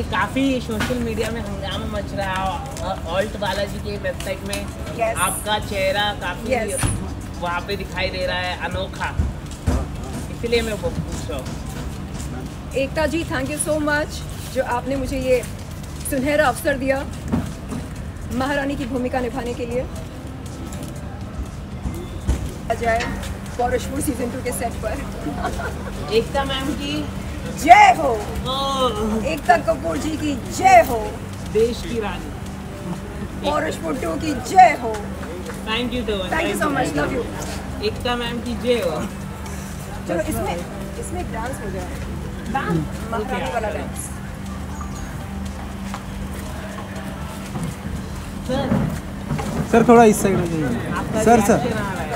काफ़ी social media में हंगामा मच रहा है ऑल्ट बालाजी के वेबसाइट में Yes. आपका चेहरा काफ़ी Yes. वहाँ पे दिखाई दे रहा है अनोखा इसलिए मैं वो पूछ रहा हूँ Ekta ji thank you so much जो आपने मुझे ये सुनहरा अवसर दिया महारानी की भूमिका निभाने के लिए आ जाए सीज़न टू के सेट पर एकता मैम की जय हो। एकता कपूर जी की जय हो। देश की रानी। पौरुषपुर टू की जय हो। थैंक यू तो thank you so much love you Ekta ma'am की जय हो। चलो इसमें इसमें डांस हो जाए महारानी वाला डांस सर सर थोड़ा इस साइड में जाइए। सर सर reaction आ रहा है।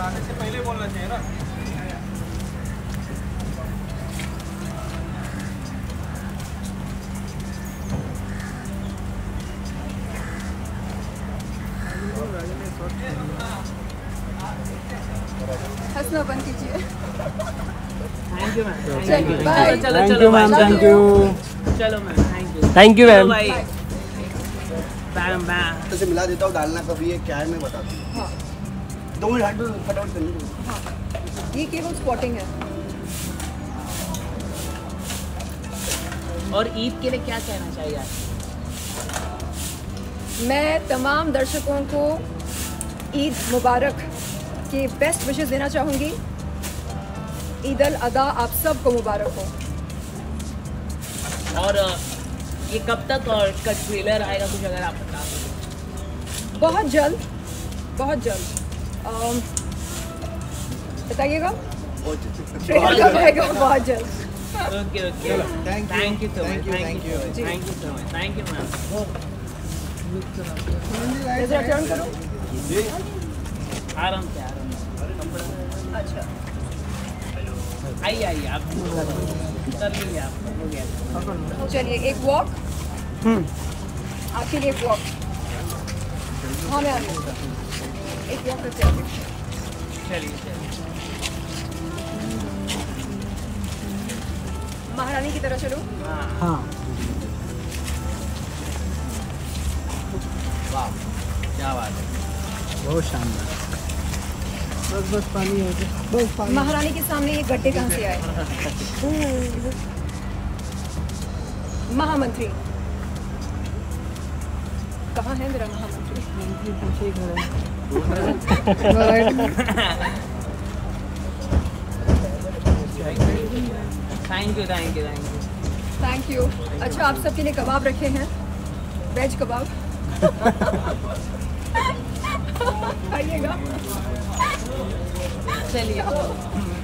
हंसना बंद कीजिए थैंक यू मैम चलिए, thank you you ma'am thank you चलो ma'am thank you thank you ma'am तो मिला देता हूँ डालना कभी है क्या है मैं बता दूँ हाँ। दो मिनट हट दो, फटाफट करनी दो। हाँ। ये केवल स्पॉटिंग है। और ईद के लिए क्या कहना चाहिए? आप मैं तमाम दर्शकों को ईद मुबारक के बेस्ट विशेस देना चाहूँगी। ईद अल अदा आप सबको मुबारक हो। और ये कब तक और इसका ट्रेलर आएगा कुछ अगर आप बता बहुत जल्द बहुत जल्द। बताइएगा? ट्रेलर कब आएगा? बहुत जल्द। Okay okay. Thank you so much thank you thank you so much thank you ma'am जरा टर्न करो। आराम से आराम से। अच्छा। आइए आइए आप कर लीजिए आप हो गया। चलिए एक वॉक आपके लिए एक वॉक हाँ मैं आ रही एक वॉक करते चलिए चलिए। महारानी की तरह चलो। हाँ। हाँ। वाह क्या बात है। बहुत शानदार। बस बस पानी है बस पानी। महारानी के सामने ये गड्ढे कहाँ से आए? महामंत्री। कहाँ है मेरा महामंत्री? Thank you thank you thank you thank you अच्छा आप सबके लिए कबाब रखे हैं? वेज कबाब? आइएगा। चलिए।